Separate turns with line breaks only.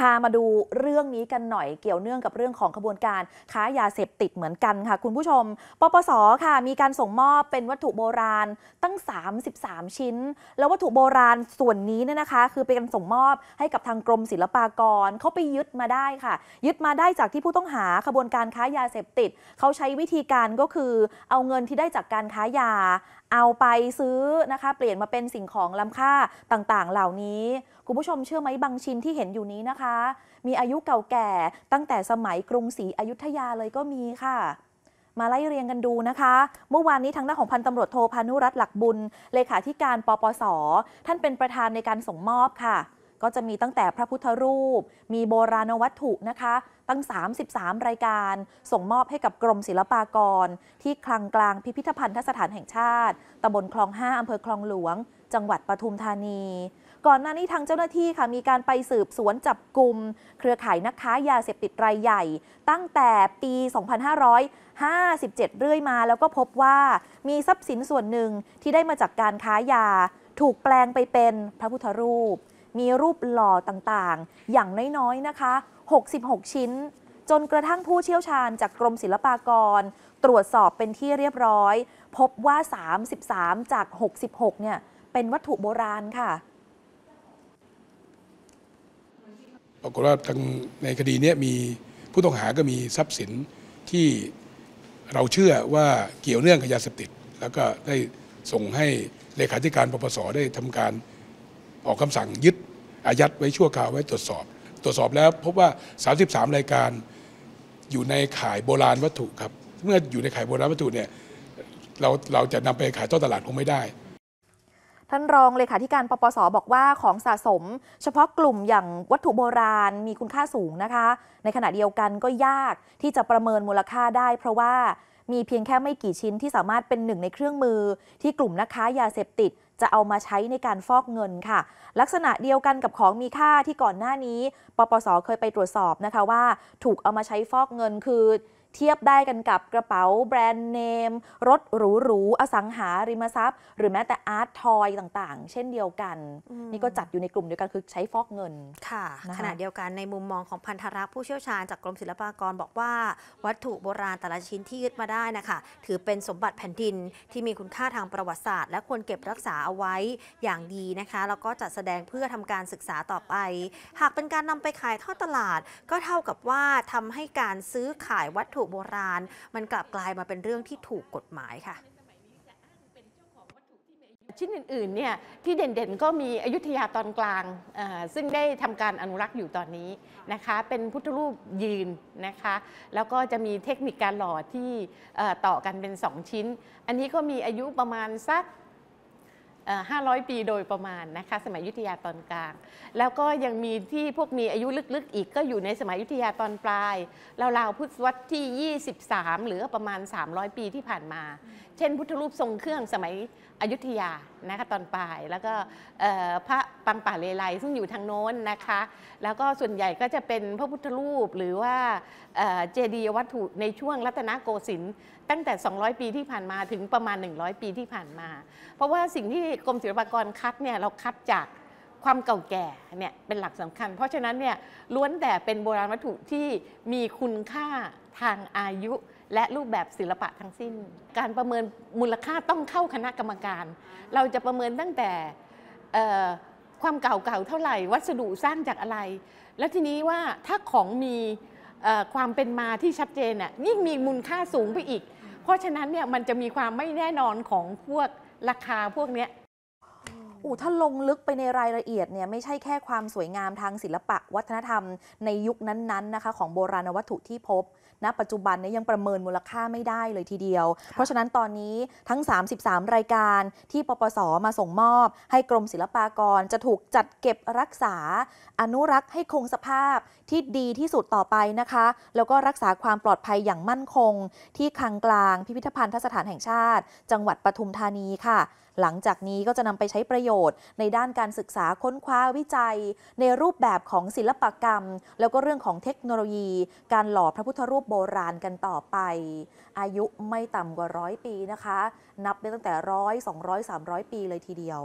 พามาดูเรื่องนี้กันหน่อยเกี่ยวเนื่องกับเรื่องของขบวนการค้ายาเสพติดเหมือนกันค่ะ คุณผู้ชม ปปสค่ะ มีการส่งมอบเป็นวัตถุโบราณตั้ง 33 ชิ้น แล้ววัตถุโบราณส่วนนี้เนี่ยนะคะ คือเป็นการส่งมอบให้กับทางกรมศิลปากรเขาไปยึดมาได้ค่ะ ยึดมาได้จากที่ผู้ต้องหาขบวนการค้ายาเสพติดเขาใช้วิธีการก็คือเอาเงินที่ได้จากการค้ายาเอาไปซื้อนะคะ เปลี่ยนมาเป็นสิ่งของล้ำค่าต่างๆ เหล่านี้ คุณผู้ชมเชื่อไหมบางชิ้นที่เห็นอยู่นี้นะคะมีอายุเก่าแก่ตั้งแต่สมัยกรุงศรีอยุธยาเลยก็มีค่ะมาไล่เรียงกันดูนะคะ เมื่อวานนี้ทางด้านของพันตำรวจโทพานุรัตน์หลักบุญ เลขาธิการปปส ท่านเป็นประธานในการส่งมอบค่ะ ก็จะมีตั้งแต่พระพุทธรูป มีโบราณวัตถุนะคะ ตั้ง 33 รายการ ส่งมอบให้กับกรมศิลปากร ที่คลังกลางพิพิธภัณฑสถานแห่งชาติตำบลคลอง 5อำเภอคลองหลวง จังหวัดปทุมธานี ก่อนหน้านี้ทางเจ้าหน้าที่ค่ะมีการไปสืบสวนจับกลุ่มเครือข่ายนักค้ายาเสพติดรายใหญ่ ตั้งแต่ปี 2557 เรื่อยมา แล้วก็พบว่ามีทรัพย์สินส่วนหนึ่งที่ได้มาจากการค้ายา ถูกแปลงไปเป็นพระพุทธรูป มีรูปหล่อต่างๆ อย่างน้อยๆนะคะ 66 ชิ้นจนกระทั่งผู้เชี่ยวชาญจากกรมศิลปากร ตรวจสอบเป็นที่เรียบร้อย พบว่า 33 จาก 66 เนี่ย เป็นวัตถุโบราณค่ะ
ปรากฏว่าทางในคดีนี้มีผู้ต้องหาก็มีทรัพย์สินที่เราเชื่อว่าเกี่ยวเนื่องกับยาเสพติด แล้วก็ได้ส่งให้เลขาธิการปปสได้ทำการออกคำสั่งยึดอายัดไว้ชั่วคราวไว้ตรวจสอบ ตรวจสอบแล้วพบว่า 33 รายการอยู่ในขายโบราณวัตถุครับ เมื่ออยู่ในขายโบราณวัตถุเนี่ยเราเราจะนำไปขายต้นตลาดคงไม่ได้
ท่านรองเลขาธิการปปสบอกว่าของสะสม เฉพาะกลุ่มอย่างวัตถุโบราณมีคุณค่าสูงนะคะ ในขณะเดียวกันก็ยากที่จะประเมินมูลค่าได้ เพราะว่ามีเพียงแค่ไม่กี่ชิ้นที่สามารถเป็นหนึ่งในเครื่องมือ ที่กลุ่มนักค้ายาเสพติด จะเอามาใช้ในการฟอกเงินค่ะ ลักษณะเดียวกันกับของมีค่าที่ก่อนหน้านี้ ปปสเคยไปตรวจสอบนะคะว่า ถูกเอามาใช้ฟอกเงินคือ เทียบได้กันกับกระเป๋าแบรนด์เนม รถหรูๆ อสังหาริมทรัพย์ หรือแม้แต่อาร์ตทอยต่างๆ เช่นเดียวกัน
อืม
นี่ก็จัดอยู่ในกลุ่มเดียวกันคือใช้ฟอกเงิน
ค่ะ
นะคะ
ขณะเดียวกันในมุมมองของพันธรักษ์ผู้เชี่ยวชาญจากกรมศิลปากรบอกว่า วัตถุโบราณแต่ละชิ้นที่ยึดมาได้นะคะ ถือเป็นสมบัติแผ่นดินที่มีคุณค่าทางประวัติศาสตร์ และควรเก็บรักษาเอาไว้อย่างดีนะคะแล้วก็จัดแสดงเพื่อทำการศึกษาต่อไป หากเป็นการนำไปขายทอดตลาด ก็เท่ากับว่าทำให้การซื้อขายวัตถุโบราณ มันกลับกลายมาเป็นเรื่องที่ถูกกฎหมายค่ะ
ชิ้นอื่นๆเนี่ยที่เด่นๆก็มีอยุธยาตอนกลาง ซึ่งได้ทำการอนุรักษ์อยู่ตอนนี้นะคะ เป็นพุทธรูปยืนนะคะ แล้วก็จะมีเทคนิคการหล่อที่ต่อกันเป็น 2 ชิ้น อันนี้ก็มีอายุประมาณสัก 500 ปีโดยประมาณนะคะสมัยยุทธยาตอนกลาง แล้วก็ยังมีที่พวกมีอายุลึกๆ อีกก็อยู่ในสมัยยุทธยาตอนปลายราวๆพุทธศตวรรษที่ 23 หรือประมาณ 300 ปีที่ผ่านมา เช่น พุทธรูปทรงเครื่องสมัยอยุธยานะคะตอนปลาย แล้วก็พระ ปังป่าเลไลซึ่งอยู่ทางโน้นนะคะ แล้วก็ส่วนใหญ่ก็จะเป็นพระพุทธรูปหรือว่าเเจดีย์วัตถุในช่วงรัตนโกสินทร์ตั้งแต่ 200 ปีที่ผ่านมาถึงประมาณ 100 ปีที่ผ่านมา เพราะว่าสิ่งที่กรมศิลปากรคัดเนี่ยเราคัดจากความเก่าแก่เนี่ยเป็นหลักสำคัญ เพราะฉะนั้นเนี่ยล้วนแต่เป็นโบราณวัตถุที่มีคุณค่าทางอายุและรูปแบบศิลปะทั้งสิ้น การประเมินมูลค่าต้องเข้าคณะกรรมการ เราจะประเมินตั้งแต่ ความเก่าเก่าเท่าไหร่ วัสดุสร้างจากอะไร แล้วทีนี้ว่าถ้าของมีความเป็นมาที่ชัดเจนน่ะยิ่งมีมูลค่าสูงไปอีก เพราะฉะนั้นเนี่ยมันจะมีความไม่แน่นอนของพวกราคาพวกเนี้ย
อูถ้าลงลึกไปในรายละเอียดเนี่ยไม่ใช่แค่ความสวยงามทางศิลปะวัฒนธรรมในยุคนั้นๆนะคะ ของโบราณวัตถุที่พบ ณปัจจุบันเนี่ยยังประเมินมูลค่าไม่ได้เลยทีเดียว เพราะฉะนั้นตอนนี้ทั้ง 33 รายการที่ปปสมาส่งมอบ ให้กรมศิลปากรจะถูกจัดเก็บรักษา อนุรักษ์ให้คงสภาพที่ดีที่สุดต่อไปนะคะ แล้วก็รักษาความปลอดภัยอย่างมั่นคง ที่คลังกลางพิพิธภัณฑสถานแห่งชาติ จังหวัดปทุมธานีค่ะ หลังจากนี้ก็จะนำไปใช้ประโยชน์ ในด้านการศึกษาค้นคว้าวิจัย ในรูปแบบของศิลปกรรม แล้วก็เรื่องของเทคโนโลยี การหล่อพระพุทธรูปโบราณกันต่อไป อายุไม่ต่ำกว่าร้อยปีนะคะ นับได้ตั้งแต่ร้อยสองร้อยสามร้อยปีเลยทีเดียว